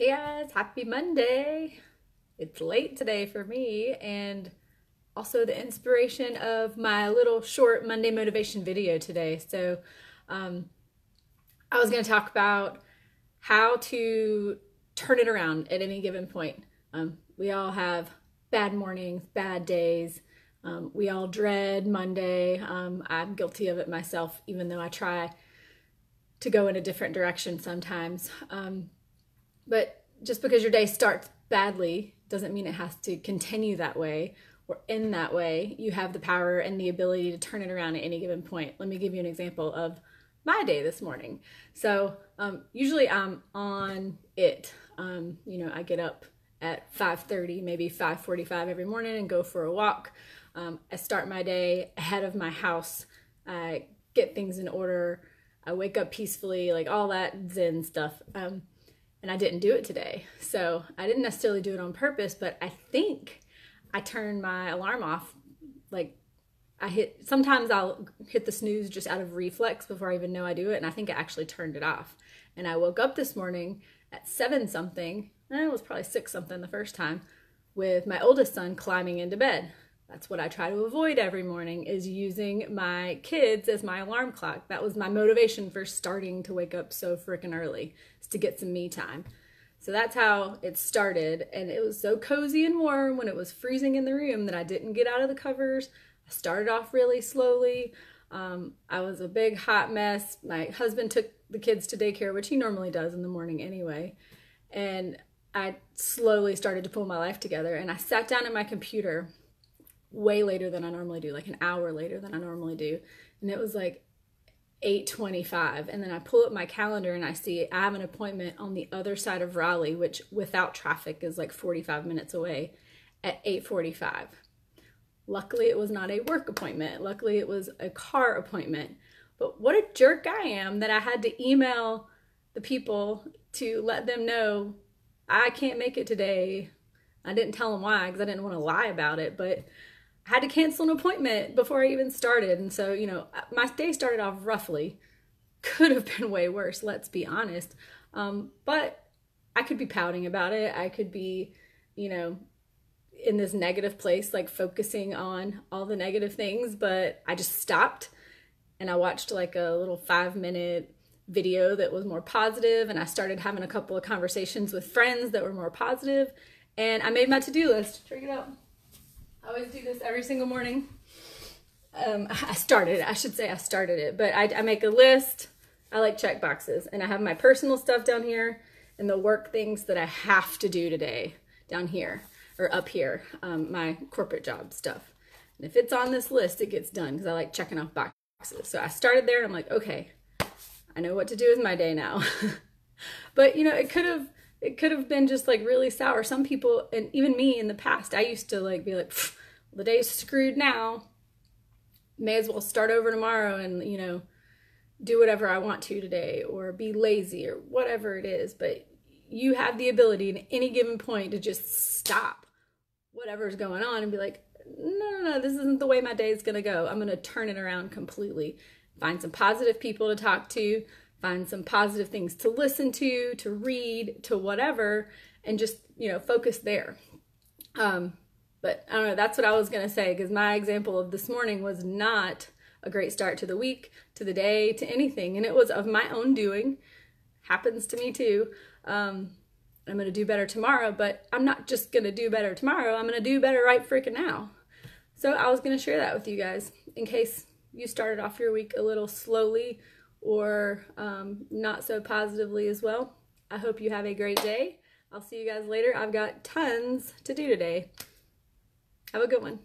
Hey guys, happy Monday. It's late today for me and also the inspiration of my little short Monday motivation video today. So, um, I was going to talk about how to turn it around at any given point. Um, we all have bad mornings, bad days. Um, we all dread Monday. Um, I'm guilty of it myself, even though I try to go in a different direction sometimes. Um, but just because your day starts badly doesn't mean it has to continue that way or end that way. You have the power and the ability to turn it around at any given point. Let me give you an example of my day this morning. So um, usually I'm on it. Um, you know, I get up at 5:30, maybe 5:45 every morning and go for a walk. Um, I start my day ahead of my house. I get things in order. I wake up peacefully, like all that Zen stuff. Um, and I didn't do it today. So I didn't necessarily do it on purpose, but I think I turned my alarm off. Like I hit, sometimes I'll hit the snooze just out of reflex before I even know I do it. And I think I actually turned it off. And I woke up this morning at seven something, and it was probably six something the first time, with my oldest son climbing into bed. That's what I try to avoid every morning is using my kids as my alarm clock. That was my motivation for starting to wake up so freaking early, is to get some me time. So that's how it started. And it was so cozy and warm when it was freezing in the room that I didn't get out of the covers. I started off really slowly. Um, I was a big hot mess. My husband took the kids to daycare, which he normally does in the morning anyway. And I slowly started to pull my life together. And I sat down at my computer way later than I normally do, like an hour later than I normally do. And it was like 8:25 and then I pull up my calendar and I see I have an appointment on the other side of Raleigh which without traffic is like 45 minutes away at 8:45. Luckily it was not a work appointment. Luckily it was a car appointment. But what a jerk I am that I had to email the people to let them know I can't make it today. I didn't tell them why because I didn't want to lie about it, but had to cancel an appointment before I even started. And so, you know, my day started off roughly. Could have been way worse, let's be honest. Um, but I could be pouting about it. I could be, you know, in this negative place, like focusing on all the negative things. But I just stopped and I watched like a little five minute video that was more positive and I started having a couple of conversations with friends that were more positive and I made my to-do list. Check it out. I always do this every single morning. Um, I started I should say I started it, but I, I make a list. I like check boxes, and I have my personal stuff down here and the work things that I have to do today down here or up here, um, my corporate job stuff. And if it's on this list, it gets done because I like checking off boxes. So I started there and I'm like, okay, I know what to do with my day now. but you know, it could have it could have been just like really sour. Some people, and even me in the past, I used to like be like, the day's screwed now. May as well start over tomorrow and, you know, do whatever I want to today or be lazy or whatever it is. But you have the ability at any given point to just stop whatever's going on and be like, no, no, no, this isn't the way my day is going to go. I'm going to turn it around completely. Find some positive people to talk to, find some positive things to listen to, to read, to whatever, and just, you know, focus there. Um, but I don't know, that's what I was going to say because my example of this morning was not a great start to the week, to the day, to anything. And it was of my own doing. Happens to me too. Um, I'm going to do better tomorrow, but I'm not just going to do better tomorrow. I'm going to do better right freaking now. So I was going to share that with you guys in case you started off your week a little slowly or um, not so positively as well. I hope you have a great day. I'll see you guys later. I've got tons to do today. Have a good one.